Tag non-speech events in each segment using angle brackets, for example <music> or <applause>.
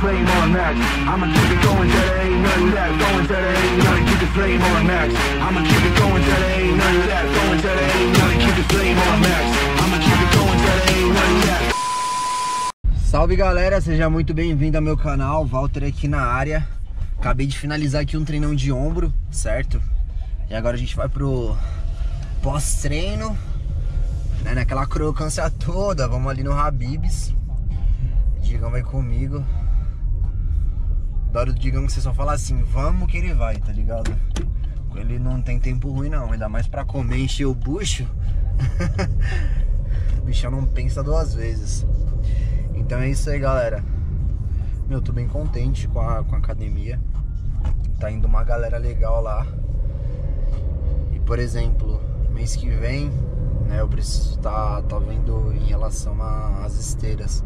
flame on max. I'ma keep it going till there ain't nothing left. Going till there ain't nothing, keep the flame on max. I'ma keep it going till there ain't nothing left. Going till there ain't nothing, keep the flame on max. I'ma keep it going till there ain't nothing left. Salve galera, seja muito bem-vindo ao meu canal, Walter aqui na área Acabei de finalizar aqui um treinão de ombro, certo? E agora a gente vai pro pós-treino né? Naquela crocância toda, vamos ali no Habibs Digão vai comigo Adoro do Digão que você só fala assim, vamos que ele vai, tá ligado? Ele não tem tempo ruim não, ainda mais pra comer, encher o bucho <laughs> O bichão não pensa duas vezes então é isso aí, galera. Meu, tô bem contente com a, com a academia. Tá indo uma galera legal lá. E, por exemplo, mês que vem, né, eu preciso tá, tá vendo em relação às esteiras.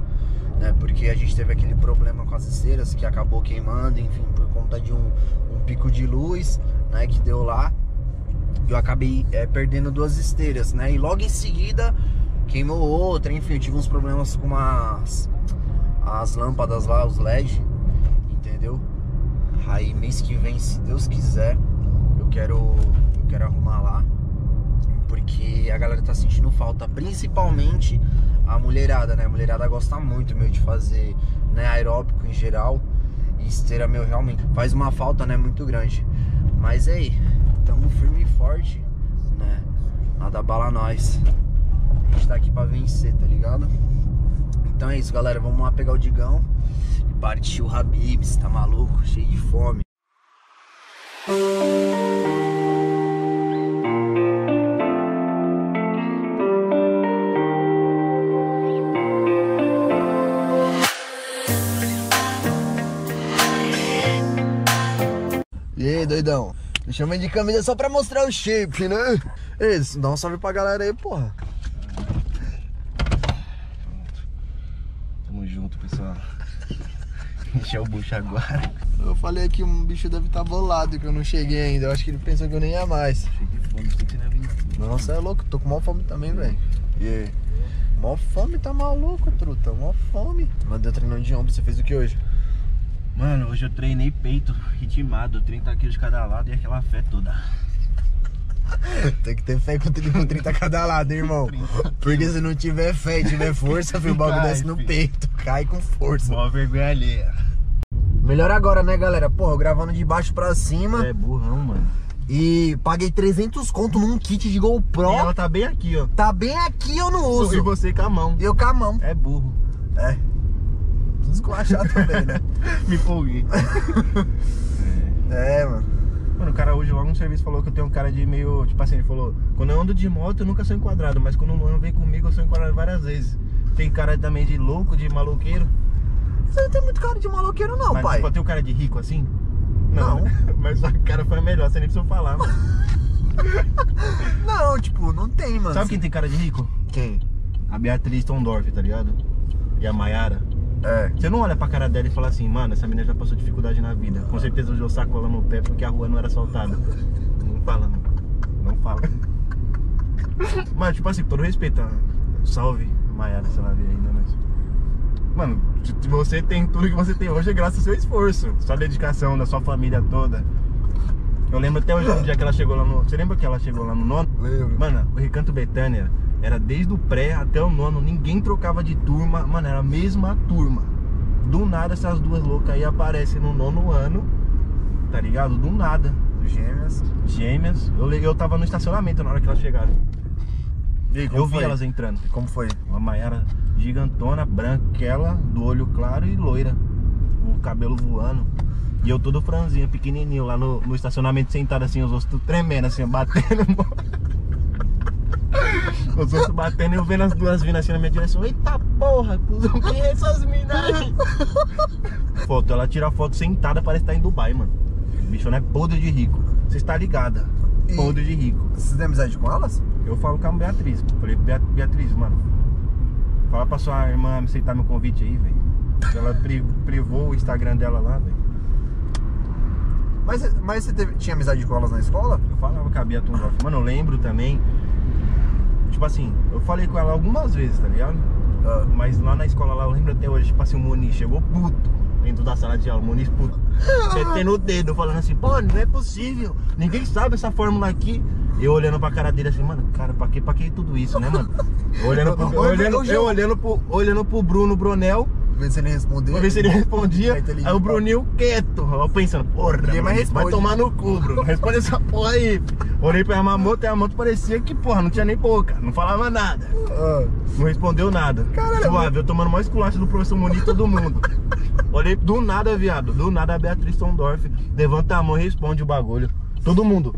Né, porque a gente teve aquele problema com as esteiras que acabou queimando, enfim, por conta de um, um pico de luz, né, que deu lá. Eu acabei é, perdendo duas esteiras, né? E logo em seguida queimou outra, enfim, eu tive uns problemas com as, as lâmpadas lá, os LED, entendeu? Aí mês que vem, se Deus quiser, eu quero, eu quero arrumar lá, porque a galera tá sentindo falta, principalmente a mulherada, né? A mulherada gosta muito, meu, de fazer né, aeróbico em geral, e esteira, meu, realmente faz uma falta, né, muito grande. Mas aí, tamo firme e forte, né? Nada bala nós. A gente tá aqui pra vencer, tá ligado? Então é isso, galera. Vamos lá pegar o Digão e partir o Habibs, tá maluco? Cheio de fome. E aí, doidão? Me chama de camisa só pra mostrar o shape, né? Isso, dá um salve pra galera aí, porra. Tamo junto, pessoal. <laughs> Encher o bucho agora. Eu falei que um bicho deve estar tá bolado que eu não cheguei ainda. Eu acho que ele pensou que eu nem ia mais. Cheguei fome, tendo a. Nossa, é louco. Tô com maior fome também, velho. E aí? Mó fome, tá maluco, truta. Mó fome. Mandei treinando de ombro. Você fez o que hoje? Mano, hoje eu treinei peito ritmado, 30 quilos de cada lado e aquela fé toda. <laughs> Tem que ter fé com 30 cada lado, irmão. Porque se não tiver fé e tiver força, filho, o bagulho desce no peito. Cai com força. Mó vergonha alheia. Melhor agora, né, galera? Porra, gravando de baixo pra cima. É burrão, mano. E paguei 300 conto num kit de GoPro. E ela tá bem aqui, ó. Tá bem aqui, eu não uso. E você com a mão. Eu com a mão. É burro. É. Esculachar também, né? <laughs> Me empolguei. É, mano. Mano, o cara hoje logo no serviço falou que eu tenho um cara de meio. Tipo assim, ele falou: quando eu ando de moto eu nunca sou enquadrado, mas quando o mano vem comigo eu sou enquadrado várias vezes. Tem cara também de louco, de maloqueiro. Você não tem muito cara de maloqueiro, não, mas pai. tipo, tem um cara de rico assim? Não. <laughs> mas sua cara foi melhor, você nem precisou falar, mano. <laughs> Não, tipo, não tem, mano. Sabe quem tem cara de rico? Quem? A Beatriz Tondorf, tá ligado? E a Maiara. É. Você não olha pra cara dela e fala assim, mano, essa menina já passou dificuldade na vida. Com certeza usou sacola no pé porque a rua não era assaltada. Não fala, não. Não fala. <laughs> Mas, tipo assim, todo respeito, ah, salve, Maiara, se ela vê ainda, mas. Mano, você tem tudo que você tem hoje é graças ao seu esforço, sua dedicação, da sua família toda. Eu lembro até hoje um dia que ela chegou lá no. Você lembra que ela chegou lá no nono? Lembro. Mano, o Recanto Betânia era desde o pré até o nono, ninguém trocava de turma, mano, era a mesma turma. Do nada essas duas loucas aí aparecem no nono ano, tá ligado? Do nada. Gêmeas. Gêmeas. Eu, eu tava no estacionamento na hora que elas chegaram. E eu vi foi? elas entrando. Como foi? Uma Maiara gigantona, branquela, do olho claro e loira. O cabelo voando. E eu todo franzinho, pequenininho, lá no, no estacionamento sentado assim, os ossos tremendo, assim, batendo. <laughs> os ossos batendo e eu vendo as duas vindo assim na minha direção. Eita porra, cuzão, quem é essas minas aí? foto, ela tira a foto sentada, parece estar em Dubai, mano. O bicho não é podre de rico. Você está ligada. E- Podre de rico. Você tem amizade com elas? Eu falo com a Beatriz. Falei, "Bea- Beatriz, mano, fala pra sua irmã aceitar meu convite aí, velho. Ela pri- privou o Instagram dela lá, velho. Mas, mas você teve- tinha amizade com elas na escola? Eu falava com a Bia Tundorf. Mano, eu lembro também. Tipo assim, eu falei com ela algumas vezes, tá ligado? Ah. Mas lá na escola lá, eu lembro até hoje, tipo assim, o Moni chegou puto. dentro da sala de aula, o Muniz puto, <laughs> metendo o dedo, falando assim, pô, não é possível, ninguém sabe essa fórmula aqui. Eu olhando pra cara dele assim, mano, cara, pra que, pra que tudo isso, né, mano? Eu olhando pro, <laughs> olhando, eu olhando pro, olhando pro Bruno Bronel, Vê se ele respondeu. pra ver se ele respondia. É inteligente. Aí o Bruninho quieto. Eu pensando, porra, Ninguém mais Bruninho, vai tomar no cu, Bruno. <laughs> Responde essa porra aí. Olhei pra Yamamoto e a Yamamoto parecia que, porra, não tinha nem boca. Não falava nada. Ah, Não respondeu nada. Caralho, Suave, eu tomando mais esculacho do professor Muniz todo mundo. <laughs> Olhei do nada, viado. Do nada a Beatriz Tondorf levanta a mão e responde o bagulho. Todo mundo.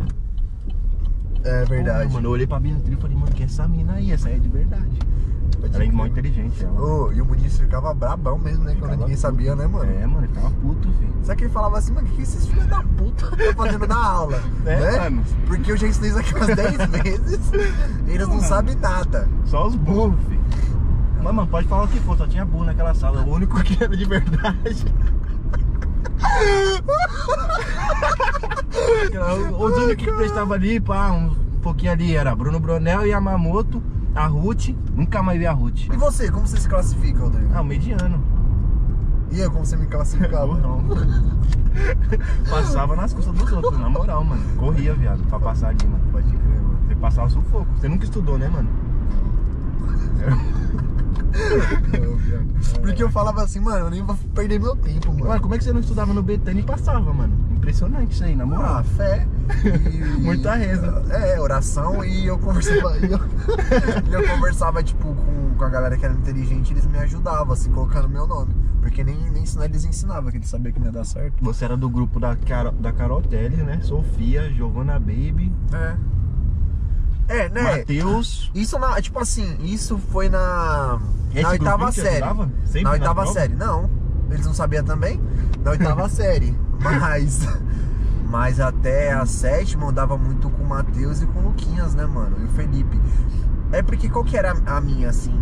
é verdade. Porra, mano, eu olhei pra Beatriz e falei, mano, que é essa mina aí? Essa aí é de verdade. Pode Ela é crer. mó inteligente, ela. Ô, e o Muniz ficava brabão mesmo, né? Quando Ficava ninguém puto. sabia, né, mano? É, mano, ele tava puto, filho. Só que ele falava assim, mano, o que que esses filhos da puta estão fazendo na aula? <laughs> É, né? mano. Porque eu já ensinei isso aqui umas 10 vezes, eles não Mano. sabem nada. Só os burros, filho. Mas, mano, pode falar o que for, só tinha burro naquela sala. O único que era de verdade. <laughs> Os únicos que prestavam ali, pá, um pouquinho ali era Bruno Bronel e Yamamoto, a Ruth. Nunca mais vi a Ruth. E você, como você se classifica, Rodrigo? Ah, o mediano. E eu, como você me classificava? <laughs> Burrão. Passava nas costas dos outros, na moral, mano. Corria, viado, pra passar ali, mano. Pode crer, mano. Você passava sufoco. Você nunca estudou, né, mano? <laughs> Não. Porque eu falava assim, mano, eu nem vou perder meu tempo, mano. Mano, como é que você não estudava no Betânia e passava, mano? Impressionante isso aí, na moral. Ah, fé. E, <laughs> Muita reza. É, oração e eu conversava. <laughs> E eu, eu conversava, tipo, com, com a galera que era inteligente, eles me ajudavam, assim, colocando meu nome. Porque nem, nem ensinar eles ensinavam, que eles sabiam que não ia dar certo. Você era do grupo da, Carol, da Carol Teles, né? Sofia, Giovanna Baby, É. É, né? Matheus. Isso na, tipo assim, isso foi na. Esse na oitava série. Na oitava série, não. Eles não sabiam também? Na oitava <laughs> série. Mas. Mas até a sétima eu andava muito com o Matheus e com o Luquinhas, né, mano? E o Felipe. É porque qual que era a minha, assim?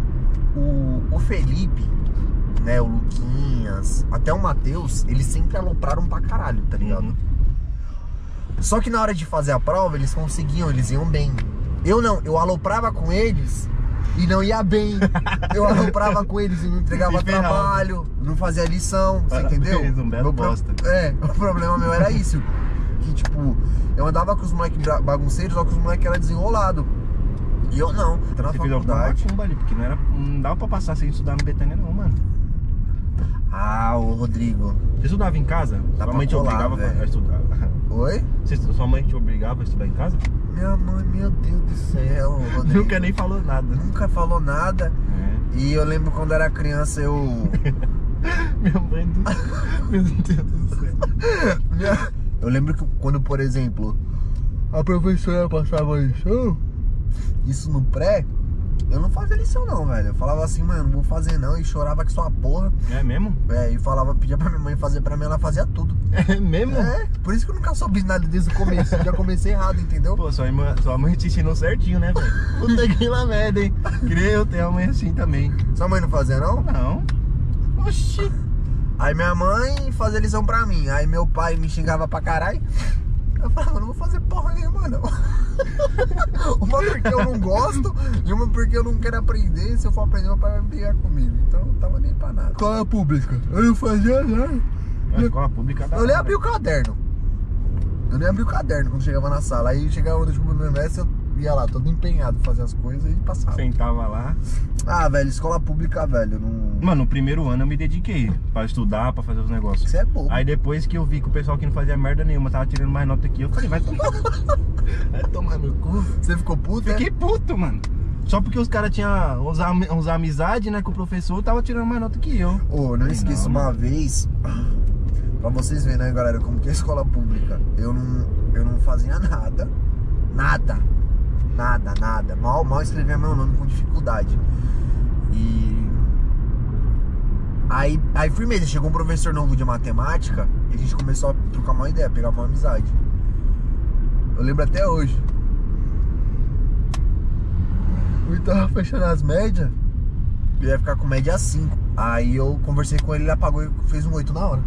O, o Felipe, né? O Luquinhas, até o Matheus, eles sempre alopraram pra caralho, tá ligado? Uhum. Só que na hora de fazer a prova, eles conseguiam, eles iam bem. Eu não, eu aloprava com eles e não ia bem. <laughs> Eu aloprava com eles e não entregava trabalho, não fazia lição, você entendeu? um belo pro- bosta. É, o problema meu era isso. Que tipo, eu andava com os moleques bagunceiros, só que os moleques eram desenrolados. E eu não, até na Você fez alguma faculdade. macumba ali, porque não, era, não dava pra passar sem estudar no Betânia, não, mano. Ah, ô Rodrigo. Você estudava em casa? Dá sua mãe te colar, obrigava velho. a estudar? <laughs> Oi? Você- sua mãe te obrigava a estudar em casa? Minha mãe, meu Deus do céu, Rodrigo. Nunca nem falou nada. Nunca falou nada. É. E eu lembro quando era criança eu. <laughs> Minha mãe do... <laughs> Meu Deus do céu. Eu lembro que quando, por exemplo, a professora passava lição, isso no pré, eu não fazia lição não, velho. Eu falava assim, mano, não vou fazer não, e chorava que só a porra. É mesmo? É, e falava, pedia pra minha mãe fazer pra mim, ela fazia tudo. <laughs> É mesmo? É, por isso que eu nunca soube nada desde o começo. Já comecei errado, entendeu? Pô, sua mãe, sua mãe te ensinou certinho, né, velho? <laughs> Puta que lá merda, hein? Queria eu ter uma mãe assim também. Sua mãe não fazia não? Não. Oxi. Aí minha mãe fazia lição pra mim. Aí meu pai me xingava pra caralho. Eu falava, não vou fazer porra nenhuma, não. <laughs> uma porque eu não gosto e uma porque eu não quero aprender. Se eu for aprender, meu pai vai brigar comigo. Então não tava nem pra nada. Escola pública. Eu não fazia nada. A escola pública Eu nem abri o caderno. Eu nem abri o caderno quando chegava na sala. Aí chegava no último semestre, eu ia lá, todo empenhado, fazer as coisas e passava. Sentava lá. Ah, velho, escola pública, velho, não. Mano, no primeiro ano eu me dediquei pra estudar, pra fazer os negócios. Isso é bobo. Aí depois que eu vi que o pessoal que não fazia merda nenhuma tava tirando mais nota que eu, eu falei, vai tomar. <laughs> vai tomar no cu. Você ficou puto? é? Fiquei puto, mano. Só porque os caras tinham uns, am uns amizade, né, com o professor, tava tirando mais nota que eu. Ô, não esqueça Não, uma vez, pra vocês verem, né, galera, como que é a escola pública. Eu não, eu não fazia nada, nada, nada, nada. Mal, mal escrevia meu nome com dificuldade. E aí, aí firmeza, chegou um professor novo de matemática e a gente começou a trocar uma ideia, pegar uma amizade. Eu lembro até hoje. Eu tava fechando as médias eu ia ficar com média 5. Aí eu conversei com ele, ele apagou e fez um 8 na hora.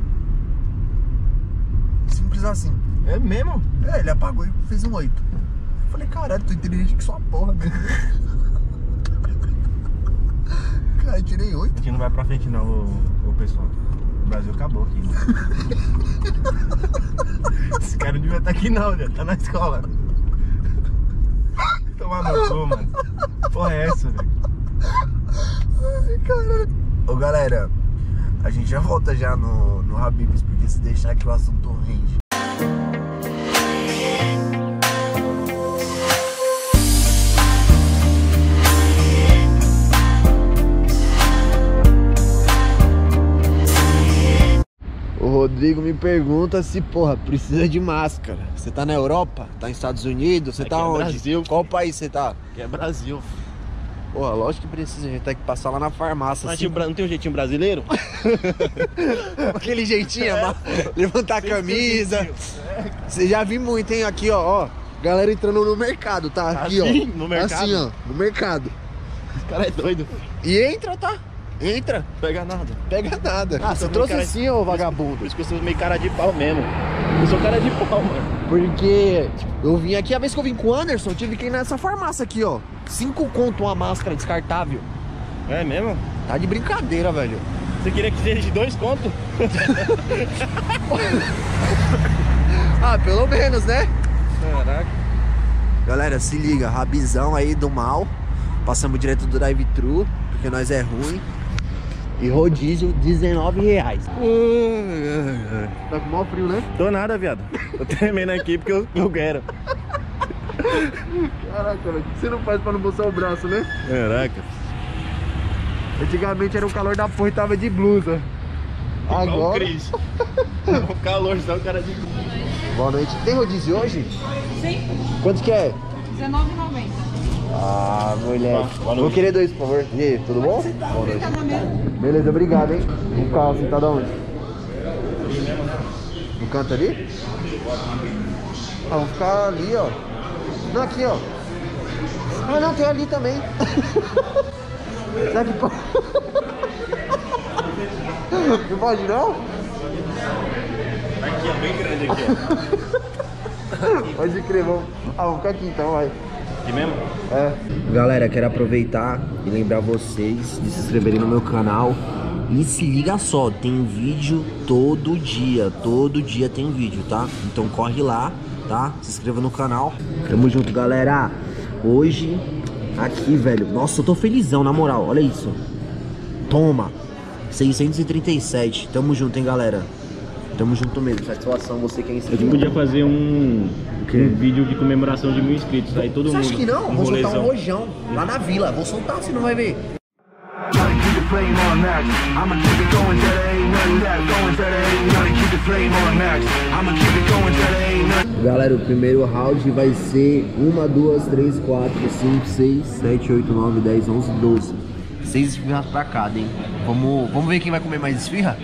Simples assim. É mesmo? É, ele apagou e fez um 8. Eu falei, caralho, tô inteligente que sua porra, né? <laughs> Cara, eu tirei 8. A gente não vai pra frente não, ô, ô pessoal. Brasil acabou aqui. mano. <laughs> Esse cara não devia estar aqui não, já tá na escola. Tomar no cu, mano. Porra é essa, velho? Ai, cara. Ô, galera, a gente já volta já no, no Habibs, porque se deixar aqui o assunto rende. Rodrigo me pergunta se, porra, precisa de máscara. Você tá na Europa? Tá nos Estados Unidos? Você Aqui tá é onde? Brasil. Qual país você tá? Que é Brasil. Porra, lógico que precisa, a gente tem que passar lá na farmácia. Mas assim. tipo, não tem um jeitinho brasileiro? <laughs> Aquele jeitinho, ama- levantar a camisa. Você já vi muito, hein? Aqui, ó, ó. Galera entrando no mercado, tá? Aqui, Assim? ó. No mercado? Assim, ó. No mercado. Esse cara é doido. E entra, tá? Entra. Pega nada. Pega nada. Ah, você trouxe cara- assim, ô Por vagabundo. isso que eu sou meio cara de pau mesmo. Eu sou cara de pau, mano. Porque eu vim aqui, a vez que eu vim com o Anderson, eu tive que ir nessa farmácia aqui, ó. Cinco conto uma máscara descartável. É mesmo? Tá de brincadeira, velho. Você queria que seja de dois contos? <laughs> Ah, pelo menos, né? Caraca. Galera, se liga, rabizão aí do mal. Passamos direto do drive-thru, porque nós é ruim. E rodízio, 19 reais. Tá com maior frio, né? Tô nada, viado. Tô tremendo aqui porque eu, eu quero. Caraca, velho, o que você não faz pra não mostrar o braço, né? Caraca. Antigamente era o calor da porra e tava de blusa. Agora. Cris. <laughs> o calor, só o cara de. Boa noite. Tem rodízio hoje? Sim, Quanto que é? R$19,90. Ah, moleque. Vou querer dois, por favor. E aí, tudo bom? Boa noite. Tá. Beleza, obrigado, hein? Vamos ficar sentado aonde? No canto ali? Ah, vamos ficar ali, ó. Não, aqui, ó. Ah, não, tem ali também. <laughs> Será que pode? <laughs> Não pode, não? Aqui, ó, bem grande aqui, ó. <laughs> Pode crer, vamos. Ah, vamos ficar aqui então, vai. Aqui mesmo? É. Galera, quero aproveitar e lembrar vocês de se inscreverem no meu canal. E se liga só, tem vídeo todo dia, todo dia tem vídeo, tá? Então corre lá, tá? Se inscreva no canal. Tamo junto, galera. Hoje, aqui, velho. Nossa, eu tô felizão, na moral. Olha isso. Toma. 637. Tamo junto, hein, galera. Tamo junto mesmo. Satisfação, você que é A gente inscrito. podia fazer um, um vídeo de comemoração de mil inscritos. Aí todo Você mundo. acha que não? Um Vou soltar um rolezão. rojão lá na vila. Vou soltar, você não vai ver. Gotta keep the flame on max. I'ma keep it going till there ain't none left. Going till there ain't none. Keep the flame on max. I'ma keep it going till there ain't none. Galera, o primeiro round vai ser 1, 2, 3, 4, 5, 6, 7, 8, 9, 10, 11, 12. 6 esfirras pra cada, hein? Vamos, vamos ver quem vai comer mais esfirra?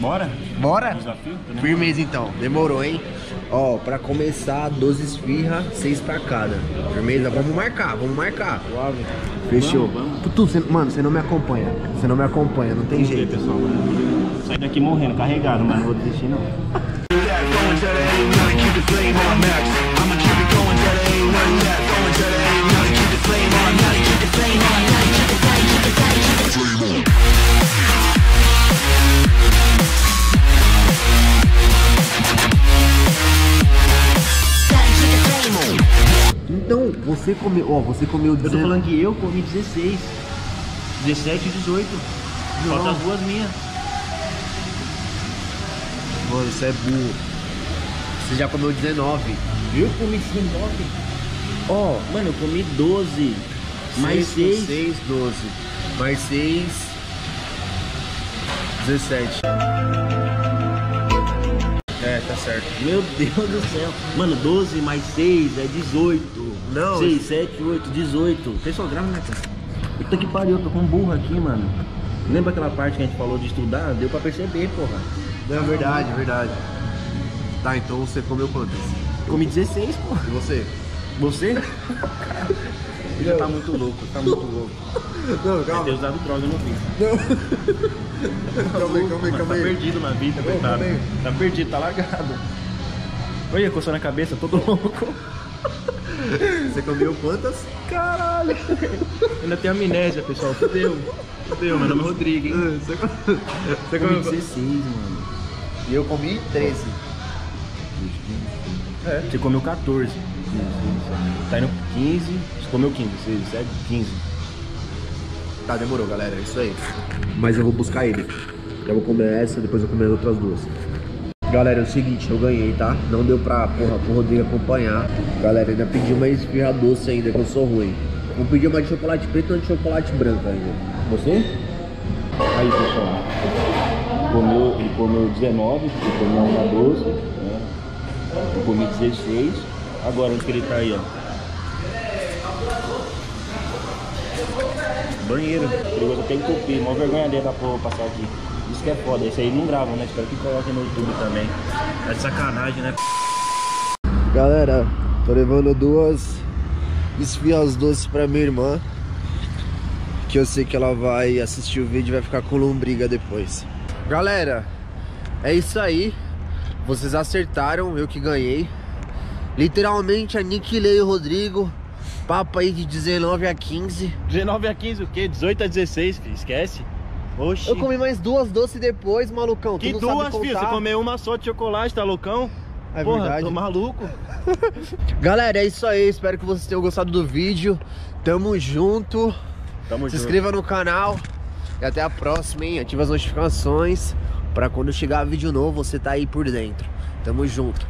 Bora? Bora? Desafio? Né? Firmeza então, demorou, hein? Ó, pra começar, 12 esfirra, 6 pra cada. Firmeza? Vamos marcar, vamos marcar. Suave. Fechou. Vamos, vamos. Tutu, você- mano, você não me acompanha. Você não me acompanha, não tem ver, jeito. pessoal. Sair daqui morrendo, carregado, mas não vou desistir não. On keep the on. Keep the. Keep the. Keep the flame. Então, você comeu, ó, você comeu Eu tô 19. falando que eu comi 16, 17 e 18. Falta as duas minhas. Mano, isso é burro. Você já comeu 19. Eu comi 19. Ó, Mano, eu comi 12. Mais 6. 6, 12. Mais 6, 17. É, tá certo. Meu Deus do céu. Mano, 12 mais 6 é 18. Não, 6, 7, 8, 18. Pessoal, grava, né, cara? Puta que pariu, eu tô com um burro aqui, mano. Lembra aquela parte que a gente falou de estudar? Deu pra perceber, porra. É verdade, é verdade. Tá, então você comeu quantas? Comi 16, porra. E você? Você? <laughs> Já tá muito louco, tá muito louco. Não, Deve ter calma. usado droga no fim. Calma aí, calma aí, calma tá aí. perdido na vida, coitado. calma aí. Tá perdido, tá largado. Olha, coçando a cabeça, todo louco. Você comeu quantas? Caralho. Ainda tem amnésia, pessoal. Fudeu. Fudeu, meu nome é Rodrigo, hein? Você comeu, você comeu 16, mano. E eu comi 13. Você comeu 14. Tá indo 15. Você comeu 15, 6, 7, 15. Tá, demorou, galera. É isso aí. Mas eu vou buscar ele. Eu vou comer essa, depois eu vou comer as outras duas. Galera, é o seguinte, eu ganhei, tá? Não deu pra, porra, pro Rodrigo acompanhar. Galera, ainda pedi uma esfirra doce ainda, que eu sou ruim. Vou pedir uma de chocolate preto uma de chocolate branco ainda. Você? Aí, pessoal. Comeu, ele comeu 19, ele comeu uma 12, né? Eu comi 16. Agora, onde que ele tá aí, ó? Banheiro. Perigoso até entupir. Mó vergonha dele da porra passar aqui. Isso que é foda. Esse aí não grava, né? Espero que coloque no YouTube também. É de sacanagem, né? Galera, tô levando duas esfirras doces pra minha irmã. Que eu sei que ela vai assistir o vídeo e vai ficar com lombriga depois. Galera, é isso aí. Vocês acertaram, eu que ganhei. Literalmente aniquilei o Rodrigo. Papo aí de 19 a 15. 19 a 15 o quê? 18 a 16, filho. Esquece. Oxi. Eu comi mais duas doces depois, malucão. Que duas, filho? Você comeu uma só de chocolate, tá loucão? É Porra, verdade. tô maluco. <laughs> Galera, é isso aí. Espero que vocês tenham gostado do vídeo. Tamo junto. Tamo Se junto. inscreva no canal. E até a próxima, hein? Ativa as notificações. Pra quando chegar vídeo novo, você tá aí por dentro. Tamo junto.